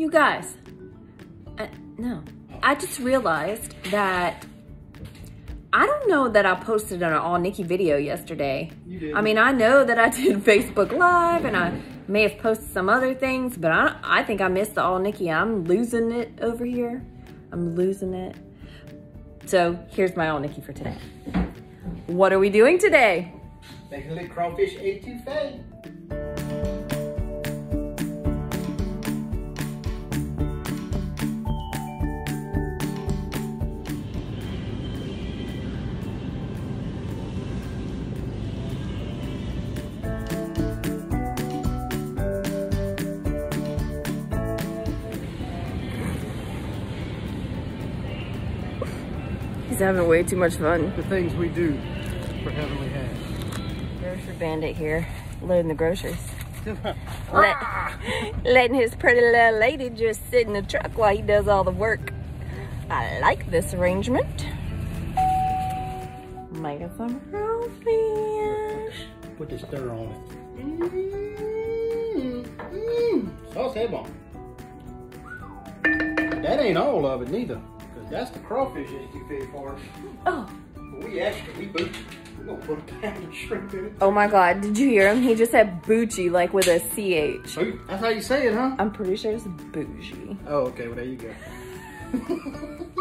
You guys, uh, no. I just realized that I don't know that I posted an all Nicki video yesterday. You did. I mean, I know that I did Facebook Live and I may have posted some other things, but I, I think I missed the all Nicki. I'm losing it over here. I'm losing it. So here's my all Nicki for today. What are we doing today? Making a little crawfish etouffee. He's having way too much fun. The things we do for Heavenly Hands. Grocery bandit here, loading the groceries. Let, letting his pretty little lady just sit in the truck while he does all the work. I like this arrangement. Making some crawfish. Put the stir on it. Mmm, mmm, sauce bon. That ain't all of it neither. Cause that's the crawfish etouffee for us. Oh, we extra, we. We're gonna put a pound of shrimp in it. oh my God! Did you hear him? He just said bougie, like with a ch. That's how you say it, huh? I'm pretty sure it's bougie. Oh, okay. Well, there you go.